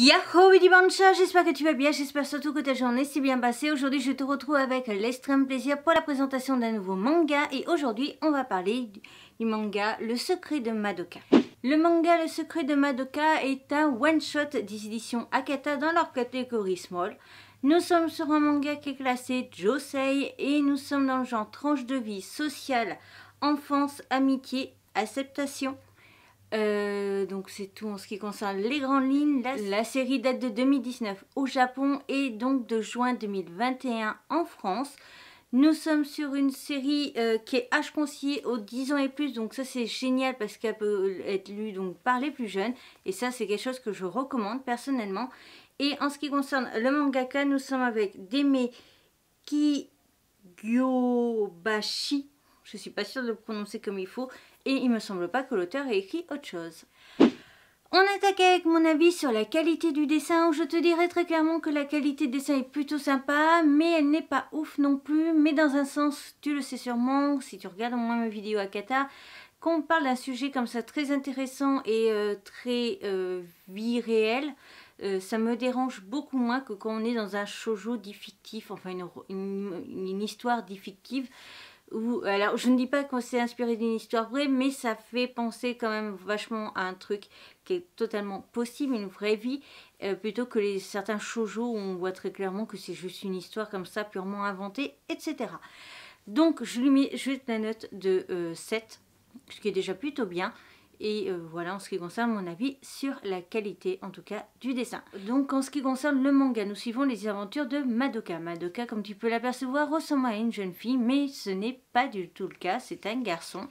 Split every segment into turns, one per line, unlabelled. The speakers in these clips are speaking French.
Yahoo Bancha, j'espère que tu vas bien, j'espère surtout que ta journée s'est bien passée. Aujourd'hui je te retrouve avec l'extrême plaisir pour la présentation d'un nouveau manga et aujourd'hui on va parler du manga Le secret de Madoka. Le manga Le secret de Madoka est un one-shot des éditions Akata dans leur catégorie small. Nous sommes sur un manga qui est classé Josei et nous sommes dans le genre tranche de vie sociale, enfance, amitié, acceptation. Euh, donc c'est tout en ce qui concerne les grandes lignes. La, série date de 2019 au Japon et donc de juin 2021 en France. Nous sommes sur une série euh, qui est H conseillée aux 10 ans et plus, donc ça c'est génial parce qu'elle peut être lue donc, par les plus jeunes. Et ça c'est quelque chose que je recommande personnellement. Et en ce qui concerne le mangaka, nous sommes avec Deme Kigyobashi. Je suis pas sûre de le prononcer comme il faut et il me semble pas que l'auteur ait écrit autre chose. On attaque avec mon avis sur la qualité du dessin, où je te dirais très clairement que la qualité du dessin est plutôt sympa, mais elle n'est pas ouf non plus, mais dans un sens, tu le sais sûrement, si tu regardes au moins mes vidéos à Kata, qu'on parle d'un sujet comme ça très intéressant et euh, très euh, vie réelle, euh, ça me dérange beaucoup moins que quand on est dans un shoujo diffictif, enfin une, une histoire alors je ne dis pas qu'on s'est inspiré d'une histoire vraie, mais ça fait penser quand même vachement à un truc qui est totalement possible, une vraie vie, euh, plutôt que les certains shoujo où on voit très clairement que c'est juste une histoire comme ça, purement inventée, etc. Donc je lui mets juste la note de 7, euh, ce qui est déjà plutôt bien. Et euh, voilà en ce qui concerne mon avis sur la qualité en tout cas du dessin. Donc en ce qui concerne le manga, nous suivons les aventures de Madoka. Madoka comme tu peux l'apercevoir ressemble à une jeune fille mais ce n'est pas du tout le cas, c'est un garçon.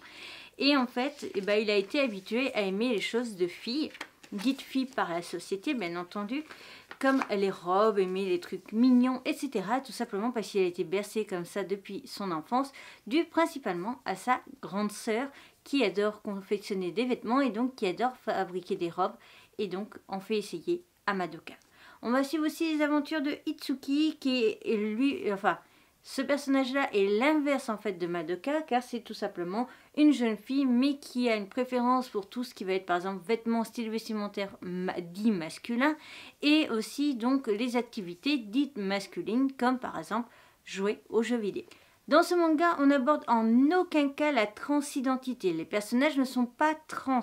Et en fait eh ben, il a été habitué à aimer les choses de filles, dites filles par la société bien entendu comme les robes, aimer les trucs mignons, etc. Tout simplement parce qu'il a été bercé comme ça depuis son enfance, dû principalement à sa grande sœur qui adore confectionner des vêtements et donc qui adore fabriquer des robes et donc on fait essayer à Madoka. On va suivre aussi les aventures de Itsuki qui est lui, enfin ce personnage-là est l'inverse en fait de Madoka car c'est tout simplement une jeune fille mais qui a une préférence pour tout ce qui va être par exemple vêtements, style vestimentaire dit masculin et aussi donc les activités dites masculines comme par exemple jouer aux jeux vidéo. Dans ce manga, on n'aborde en aucun cas la transidentité. Les personnages ne sont pas trans.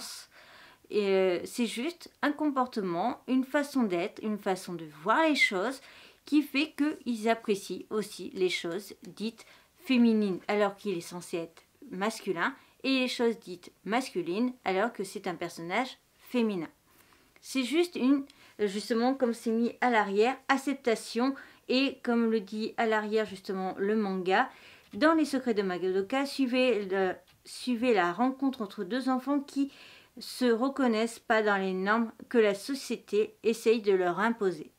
Euh, c'est juste un comportement, une façon d'être, une façon de voir les choses qui fait qu'ils apprécient aussi les choses dites féminines alors qu'il est censé être masculin et les choses dites masculines alors que c'est un personnage féminin. C'est juste une, justement comme c'est mis à l'arrière, acceptation et comme le dit à l'arrière justement le manga, dans Les Secrets de Madoka, suivez, suivez la rencontre entre deux enfants qui se reconnaissent pas dans les normes que la société essaye de leur imposer.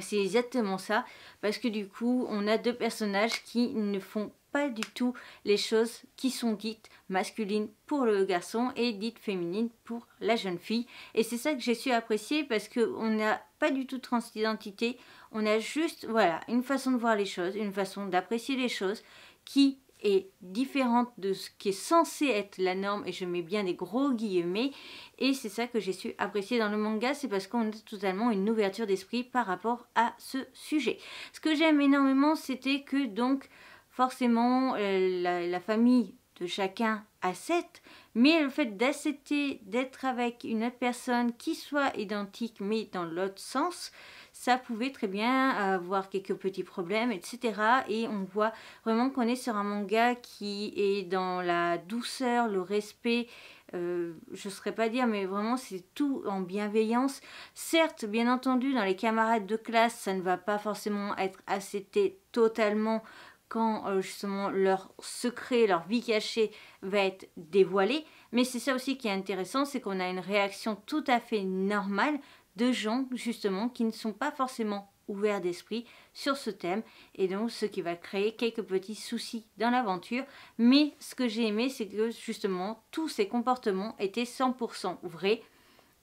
C'est exactement ça, parce que du coup, on a deux personnages qui ne font pas du tout les choses qui sont dites masculines pour le garçon et dites féminines pour la jeune fille. Et c'est ça que j'ai su apprécier parce qu'on n'a pas du tout de transidentité, on a juste voilà une façon de voir les choses, une façon d'apprécier les choses qui est différente de ce qui est censé être la norme et je mets bien des gros guillemets et c'est ça que j'ai su apprécier dans le manga c'est parce qu'on a totalement une ouverture d'esprit par rapport à ce sujet ce que j'aime énormément c'était que donc forcément euh, la, famille de chacun a 7 mais le fait d'accepter d'être avec une autre personne qui soit identique mais dans l'autre sens ça pouvait très bien avoir quelques petits problèmes, etc. Et on voit vraiment qu'on est sur un manga qui est dans la douceur, le respect, euh, je ne saurais pas dire, mais vraiment c'est tout en bienveillance. Certes, bien entendu, dans les camarades de classe, ça ne va pas forcément être accepté totalement quand euh, justement leur secret, leur vie cachée va être dévoilée. Mais c'est ça aussi qui est intéressant, c'est qu'on a une réaction tout à fait normale de gens justement qui ne sont pas forcément ouverts d'esprit sur ce thème. Et donc ce qui va créer quelques petits soucis dans l'aventure. Mais ce que j'ai aimé c'est que justement tous ces comportements étaient 100% vrais.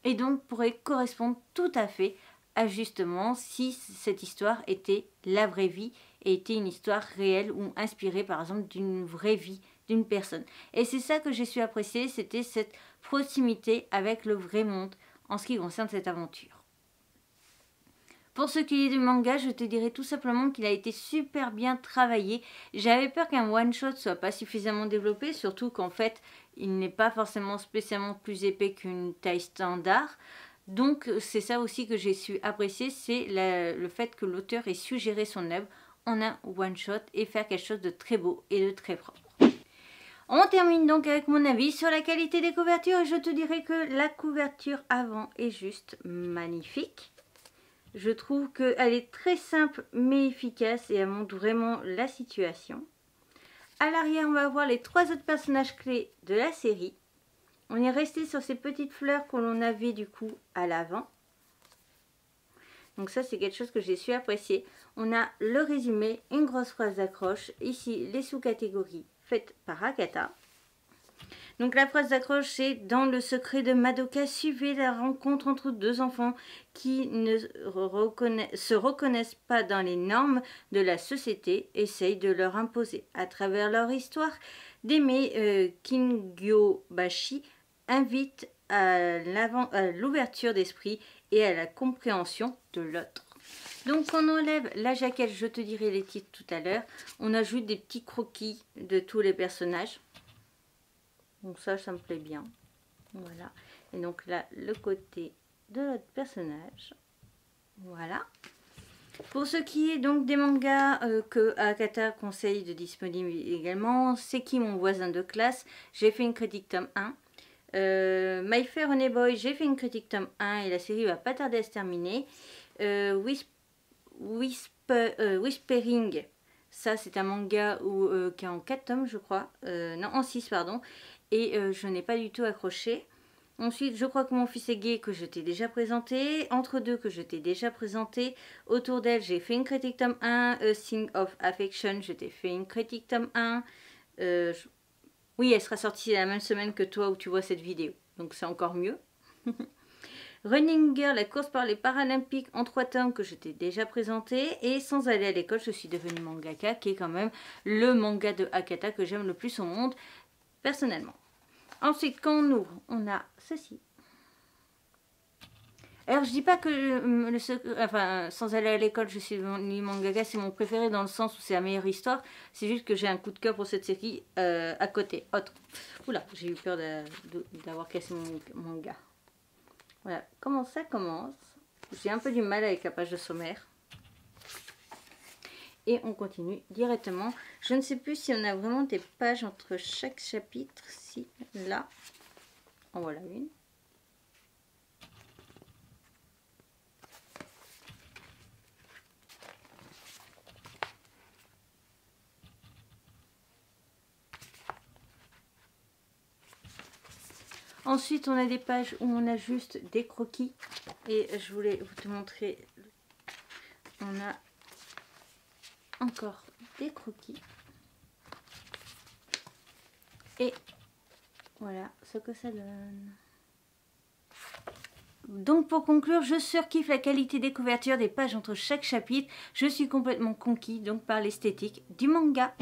Et donc pourraient correspondre tout à fait à justement si cette histoire était la vraie vie et était une histoire réelle ou inspirée par exemple d'une vraie vie d'une personne. Et c'est ça que j'ai su apprécier, c'était cette proximité avec le vrai monde, en ce qui concerne cette aventure. Pour ce qui est du manga, je te dirais tout simplement qu'il a été super bien travaillé. J'avais peur qu'un one-shot soit pas suffisamment développé, surtout qu'en fait, il n'est pas forcément spécialement plus épais qu'une taille standard. Donc c'est ça aussi que j'ai su apprécier, c'est le fait que l'auteur ait suggéré son œuvre en un one-shot et faire quelque chose de très beau et de très propre. On termine donc avec mon avis sur la qualité des couvertures et je te dirais que la couverture avant est juste magnifique. Je trouve qu'elle est très simple mais efficace et elle montre vraiment la situation. À l'arrière, on va voir les trois autres personnages clés de la série. On est resté sur ces petites fleurs que l'on avait du coup à l'avant. Donc ça, c'est quelque chose que j'ai su apprécier. On a le résumé, une grosse phrase d'accroche. Ici, les sous-catégories faites par Akata. Donc la phrase d'accroche c'est dans le secret de Madoka, suivez la rencontre entre deux enfants qui ne se reconnaissent pas dans les normes de la société, essayent de leur imposer à travers leur histoire d'aimer euh, Kingyo Bashi invite à l'ouverture d'esprit et à la compréhension de l'autre. Donc on enlève la jaquette, je te dirai les titres tout à l'heure. On ajoute des petits croquis de tous les personnages. Donc ça, ça me plaît bien. Voilà. Et donc là, le côté de notre personnage. Voilà. Pour ce qui est donc des mangas euh, que Akata conseille de disponible également, c'est qui mon voisin de classe? J'ai fait une critique tome 1. Euh, My Fair Honey Boy, j'ai fait une critique tome 1 et la série va pas tarder à se terminer. Euh, euh, Whispering, ça c'est un manga où, qui est en 4 tomes je crois, non en 6 pardon, et je n'ai pas du tout accroché. Ensuite, je crois que mon fils est gay que je t'ai déjà présenté. Entre deux que je t'ai déjà présenté. Autour d'elle, j'ai fait une critique tome 1. A Thing of Affection, je t'ai fait une critique tome 1. Euh, oui, elle sera sortie la même semaine que toi où tu vois cette vidéo. Donc c'est encore mieux. Running Girl, la course par les Paralympiques en trois tomes que je t'ai déjà présenté. Et sans aller à l'école, je suis devenue mangaka, qui est quand même le manga de Akata que j'aime le plus au monde, personnellement. Ensuite, quand on ouvre, on a ceci. Alors, je dis pas que euh, le enfin, sans aller à l'école, je suis ni mangaka, c'est mon préféré dans le sens où c'est la meilleure histoire. C'est juste que j'ai un coup de cœur pour cette série euh, à côté. Autre. Oula, j'ai eu peur d'avoir cassé mon manga. Voilà, comment ça commence? J'ai un peu du mal avec la page de sommaire. Et on continue directement. Je ne sais plus si on a vraiment des pages entre chaque chapitre. Si, là. En voilà une. Ensuite, on a des pages où on a juste des croquis. Et je voulais vous te montrer. On a encore des croquis. Et voilà ce que ça donne. Donc pour conclure, je surkiffe la qualité des couvertures des pages entre chaque chapitre. Je suis complètement conquis donc par l'esthétique du manga.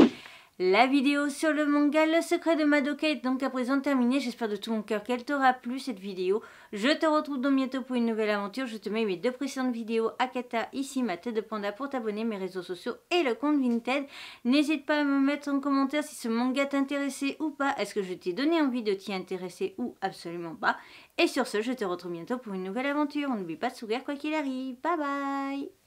La vidéo sur le manga Le secret de Madoka est donc à présent terminée. J'espère de tout mon cœur qu'elle t'aura plu cette vidéo. Je te retrouve donc bientôt pour une nouvelle aventure. Je te mets mes deux précédentes vidéos Akata, ici ma tête de panda pour t'abonner, mes réseaux sociaux et le compte Vinted. N'hésite pas à me mettre en commentaire si ce manga t'intéressait ou pas. Est-ce que je t'ai donné envie de t'y intéresser ou absolument pas? Et sur ce, je te retrouve bientôt pour une nouvelle aventure. N'oublie pas de sourire quoi qu'il arrive. Bye bye